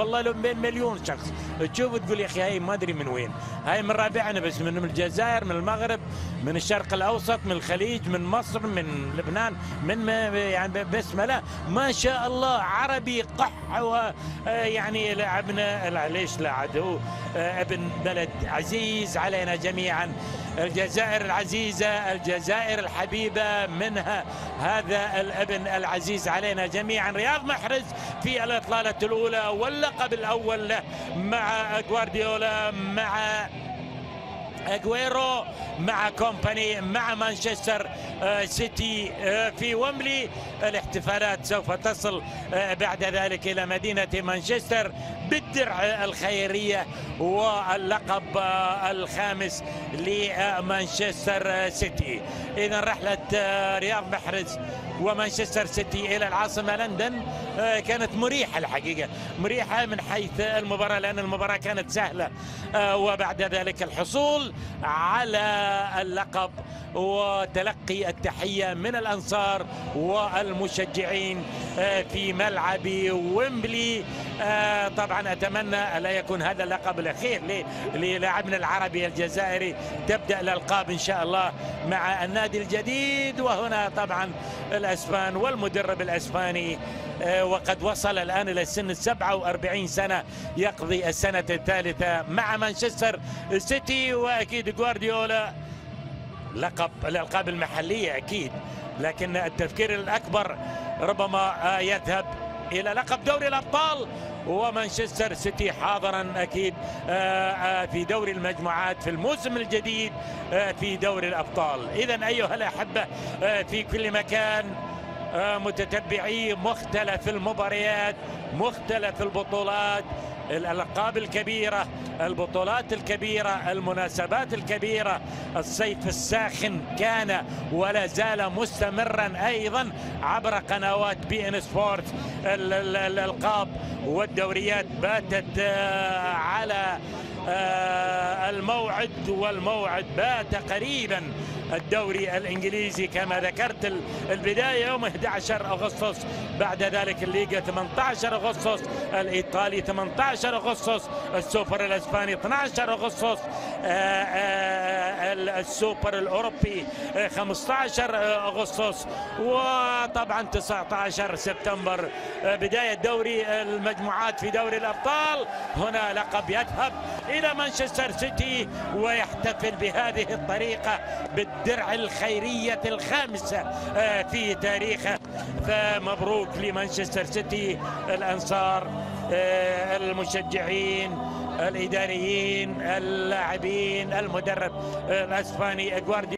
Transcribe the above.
والله لو بين مليون شخص. تشوف تقول يا أخي هاي ما أدري من وين. هاي من رابعنا بس من الجزائر من المغرب من الشرق الأوسط من الخليج من مصر من لبنان من ما يعني بسمله ما شاء الله عربي قح و يعني لعبنا ليش لا عدو ابن بلد عزيز علينا جميعا. الجزائر العزيزة الجزائر الحبيبة منها هذا الابن العزيز علينا جميعا. رياض محرز في الإطلالة الأولى واللقب الأول مع جوارديولا مع أجويرو مع كومباني مع مانشستر سيتي في وملي الاحتفالات سوف تصل بعد ذلك إلى مدينة مانشستر. بالدرع الخيرية واللقب الخامس لمانشستر سيتي. اذا رحلة رياض محرز ومانشستر سيتي إلى العاصمة لندن كانت مريحة الحقيقة مريحة من حيث المباراة لأن المباراة كانت سهلة وبعد ذلك الحصول على اللقب وتلقي التحية من الأنصار والمشجعين في ملعب ويمبلي. طبعا أتمنى الا يكون هذا اللقب الأخير للاعبنا العربي الجزائري. تبدأ الألقاب إن شاء الله مع النادي الجديد وهنا طبعا الأسبان والمدرب الأسباني وقد وصل الآن إلى سن 47 سنة يقضي السنة الثالثة مع مانشستر سيتي وأكيد جوارديولا لقب الألقاب المحلية أكيد لكن التفكير الأكبر ربما يذهب إلى لقب دوري الأبطال ومانشستر سيتي حاضرا أكيد في دوري المجموعات في الموسم الجديد في دوري الأبطال. اذا أيها الأحبة في كل مكان متتبعي مختلف المباريات مختلف البطولات الألقاب الكبيرة البطولات الكبيرة المناسبات الكبيرة. الصيف الساخن كان ولا زال مستمرا أيضا عبر قنوات بي إن سبورت الألقاب والدوريات باتت على الموعد والموعد بات قريبا. الدوري الإنجليزي كما ذكرت البداية يوم 11 أغسطس. بعد ذلك الليغا 18 أغسطس. الإيطالي 18 أغسطس. السوبر الأسباني 12 أغسطس. السوبر الأوروبي 15 أغسطس. وطبعا 19 سبتمبر. بداية دوري المجموعات في دوري الأبطال. هنا لقب يذهب إلى مانشستر سيتي ويحتفل بهذه الطريقة بالدرع الخيرية الخامسة في تاريخه. فمبروك لمانشستر سيتي الأنصار المشجعين الإداريين اللاعبين المدرب الأسباني جوارديولا